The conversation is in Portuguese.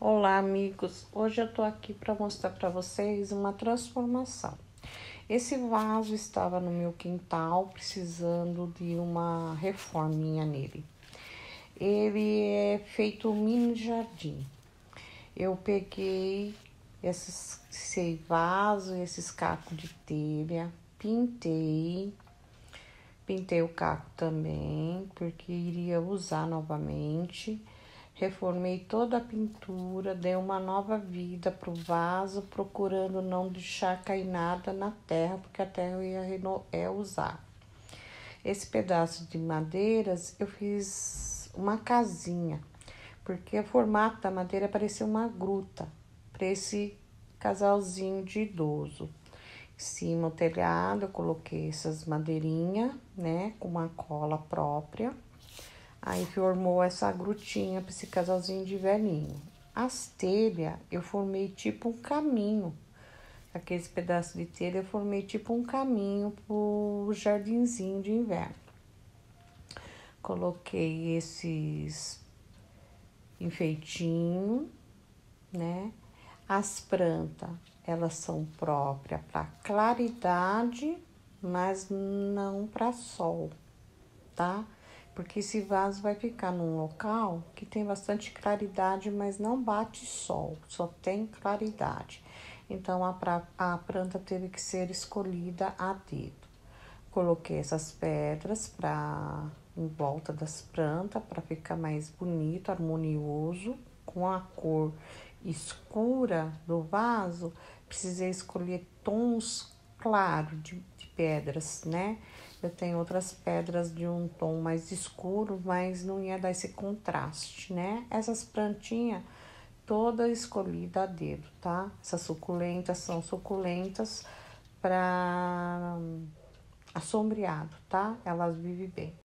Olá, amigos. Hoje eu tô aqui para mostrar para vocês uma transformação. Esse vaso estava no meu quintal, precisando de uma reforminha nele. Ele é feito mini jardim. Eu peguei esses, esse vaso, esses cacos de telha, pintei, pintei o caco também, porque iria usar novamente Reformei toda a pintura, dei uma nova vida pro vaso, procurando não deixar cair nada na terra, porque a terra eu ia é usar. Esse pedaço de madeiras eu fiz uma casinha, porque o formato da madeira parecia uma gruta para esse casalzinho de idoso. Em cima o telhado eu coloquei essas madeirinhas, né, com uma cola própria Aí formou essa grutinha para esse casalzinho de velhinho. As telhas eu formei tipo um caminho. Aqueles pedaços de telha eu formei tipo um caminho pro jardinzinho de inverno. Coloquei esses enfeitinhos, né? As plantas, elas são próprias para claridade, mas não para sol, tá? Porque esse vaso vai ficar num local que tem bastante claridade, mas não bate sol, só tem claridade. Então a, pra, a planta teve que ser escolhida a dedo. Coloquei essas pedras para em volta das plantas para ficar mais bonito, harmonioso, com a cor escura do vaso, precisei escolher tons claros de, de pedras, né? Eu tenho outras pedras de um tom mais escuro, mas não ia dar esse contraste, né? Essas plantinhas toda escolhida a dedo, tá? Essas suculentas são suculentas para assombreado, tá? Elas vivem bem.